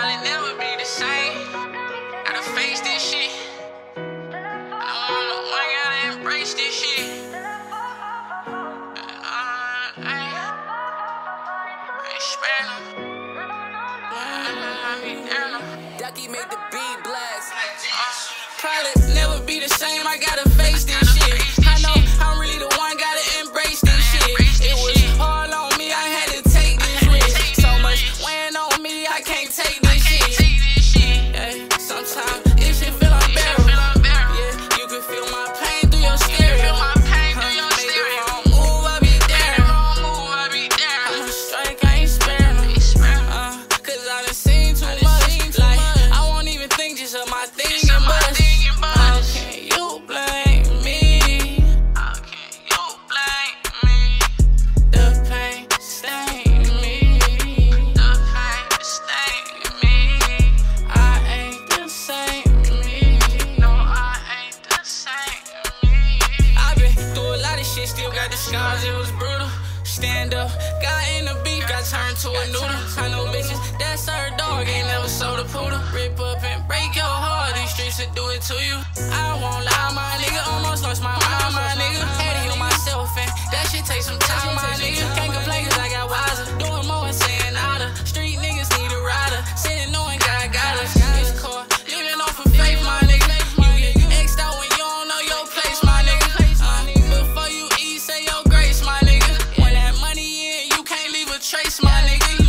probably never be the same. Gotta face this shit. I gotta embrace this shit. Uh, I, uh, I Ducky made the beat blast. Uh, probably never be the same. shit, still got the scars, it was brutal. Stand up, got in the beat, got turned to a noodle. I know bitches, that's her dog, ain't never sold a poodle. Rip up and break your heart, these streets will do it to you. I won't lie, my nigga almost lost my trace, my nigga.